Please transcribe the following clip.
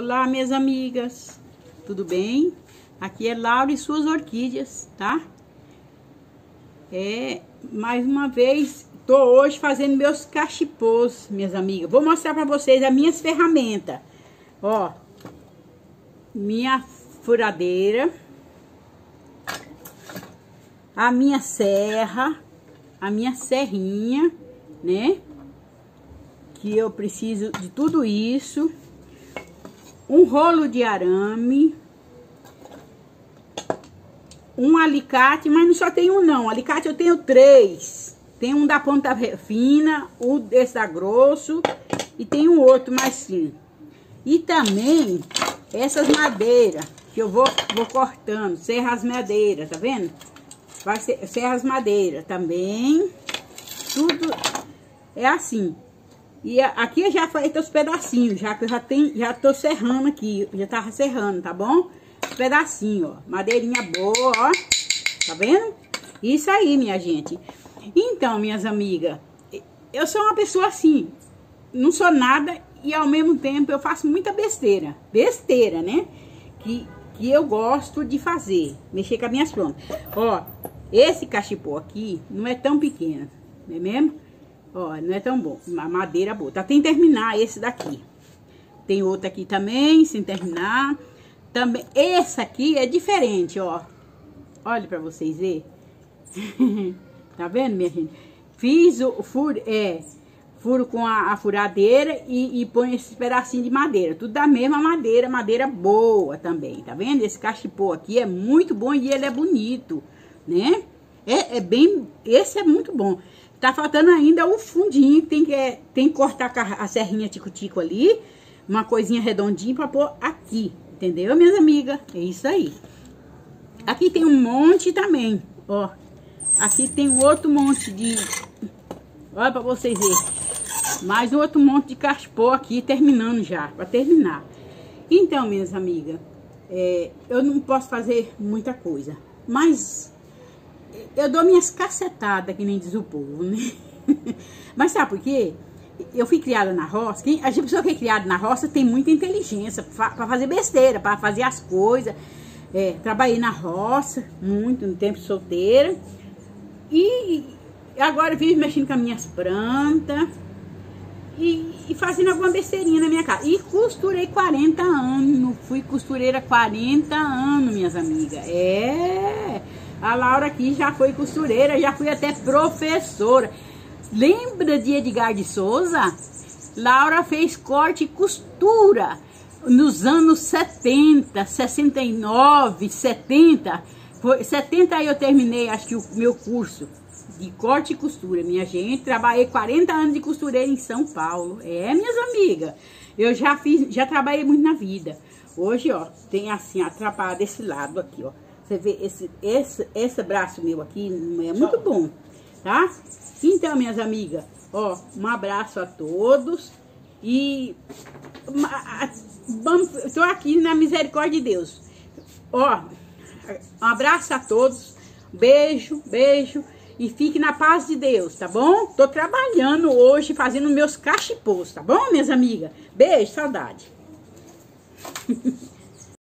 Olá, minhas amigas, tudo bem? Aqui é Laura e suas orquídeas, tá? É, mais uma vez, tô hoje fazendo meus cachipôs, minhas amigas. Vou mostrar pra vocês as minhas ferramentas. Ó, minha furadeira, a minha serra, a minha serrinha, né? Que eu preciso de tudo isso um rolo de arame, um alicate, mas não só tem um não, alicate eu tenho três. Tem um da ponta fina, o desse da grosso e tem um outro mais fino. E também essas madeiras que eu vou, vou cortando, serra as madeiras, tá vendo? Vai ser, serra as madeiras também, tudo é assim. E aqui já feito os pedacinhos, já que eu já, tenho, já tô serrando aqui, já tava serrando, tá bom? Os pedacinhos, ó, madeirinha boa, ó, tá vendo? Isso aí, minha gente. Então, minhas amigas, eu sou uma pessoa assim, não sou nada e ao mesmo tempo eu faço muita besteira, besteira, né? Que, que eu gosto de fazer, mexer com as minhas plantas. Ó, esse cachipô aqui não é tão pequeno, não é mesmo? Ó, não é tão bom. A madeira boa. Tá tem terminar esse daqui. Tem outro aqui também, sem terminar. Também, esse aqui é diferente, ó. Olha pra vocês verem. tá vendo, minha gente? Fiz o furo, é, furo com a, a furadeira e, e põe esses pedacinhos de madeira. Tudo da mesma madeira, madeira boa também, tá vendo? Esse cachipô aqui é muito bom e ele é bonito, né? É, é bem, esse é muito bom. Tá faltando ainda o fundinho, tem que, é, tem que cortar a serrinha tico-tico ali, uma coisinha redondinha pra pôr aqui, entendeu, minhas amigas? É isso aí. Aqui tem um monte também, ó. Aqui tem outro monte de... Olha pra vocês verem. Mais um outro monte de caspô aqui, terminando já, pra terminar. Então, minhas amigas, é, eu não posso fazer muita coisa, mas eu dou minhas cacetadas, que nem diz o povo, né? Mas sabe por quê? Eu fui criada na roça. Quem, a pessoa que é criada na roça tem muita inteligência para fazer besteira, para fazer as coisas. É, trabalhei na roça muito, no tempo solteira. E agora vivo mexendo com as minhas plantas. E, e, fazendo alguma besteirinha na minha casa. E costurei 40 anos. Fui costureira 40 anos, minhas amigas. É. A Laura aqui já foi costureira, já fui até professora. Lembra de Edgar de Souza? Laura fez corte e costura nos anos 70, 69, 70. Foi, 70 aí eu terminei, acho que o meu curso de corte e costura, minha gente. Trabalhei 40 anos de costureira em São Paulo. É, minhas amigas. Eu já fiz, já trabalhei muito na vida. Hoje, ó, tem assim, atrapalhado desse lado aqui, ó. Você vê, esse, esse, esse braço meu aqui é muito bom, tá? Então, minhas amigas, ó, um abraço a todos. E vamos, tô aqui na misericórdia de Deus. Ó, um abraço a todos. Beijo, beijo. E fique na paz de Deus, tá bom? Tô trabalhando hoje, fazendo meus cachipôs, tá bom, minhas amigas? Beijo, saudade.